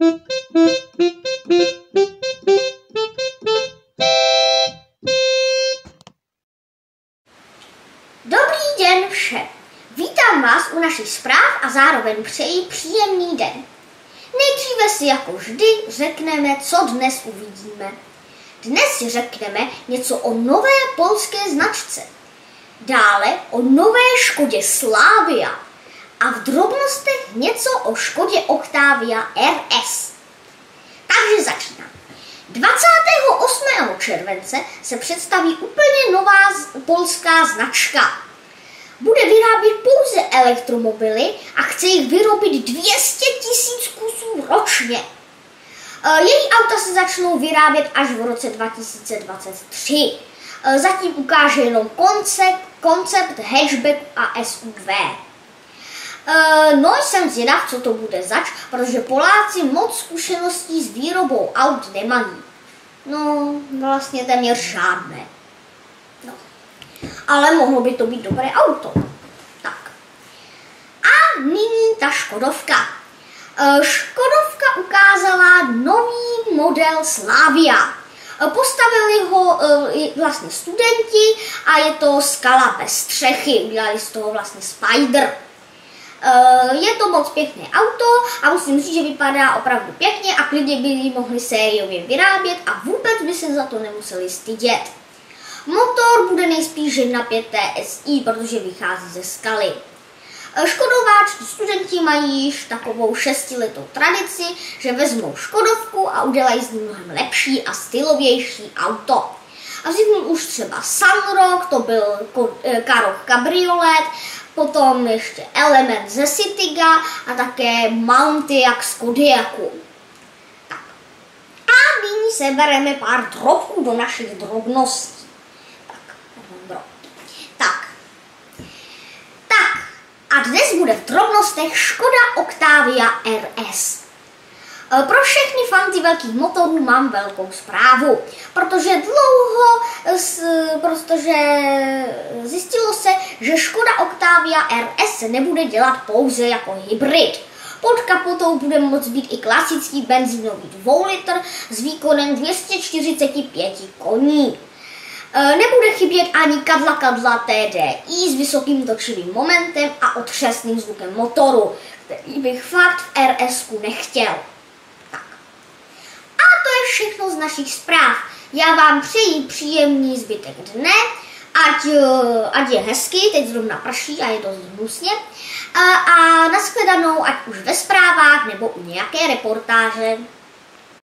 Dobrý den všem. Vítám vás u našich zpráv a zároveň přeji příjemný den. Nejdříve si jako vždy řekneme, co dnes uvidíme. Dnes si řekneme něco o nové polské značce. Dále o nové Škodě Slavia a v drobnostech něco o Škodě Octavia RS. Takže začínám. 28. července se představí úplně nová polská značka. Bude vyrábět pouze elektromobily a chce jich vyrobit 200 tisíc kusů ročně. E, její auta se začnou vyrábět až v roce 2023. E, zatím ukáže jenom koncept, koncept hatchback a SUV. E, no jsem zvědav, co to bude zač, protože Poláci moc zkušeností s výrobou aut nemají. No, vlastně téměř žádné. No. Ale mohlo by to být dobré auto. Tak. A nyní ta Škodovka. E, Škodovka ukázala nový model Slavia. E, postavili ho vlastně studenti a je to skala bez střechy. Udělali z toho vlastně Spider. Eh, je to moc pěkné auto a musím říct, že vypadá opravdu pěkně a klidně by ji mohli sériově vyrábět a vůbec by se za to nemuseli stydět. Motor bude nejspíš na 5 TSI, protože vychází ze skaly. Eh, škodováčtí studenti mají již takovou šestiletou tradici, že vezmou Škodovku a udělají z ní mnohem lepší a stylovější auto. A vzniknul už třeba Sunrock, to byl eh, Karok Cabriolet, potom ještě element ze Cityga a také mounty jak z Kodiaku. Tak. A nyní se bereme pár drobků do našich drobností. Tak. Tak. Tak. A dnes bude v drobnostech Škoda Octavia RS. E, pro všechny fanty velkých motorů mám velkou zprávu, protože dlouho, protože zjistilo se, že Škoda Octavia RS se nebude dělat pouze jako hybrid. Pod kapotou bude moct být i klasický benzínový 2 litr s výkonem 245 koní. E, nebude chybět ani kadla kadla TDI s vysokým točivým momentem a otřesným zvukem motoru, který bych fakt v RS nechtěl všechno z našich zpráv. Já vám přeji příjemný zbytek dne, ať, eh, ať je hezky, teď zrovna prší a je to hnusně. A, a nashledanou, ať už ve zprávách nebo u nějaké reportáže.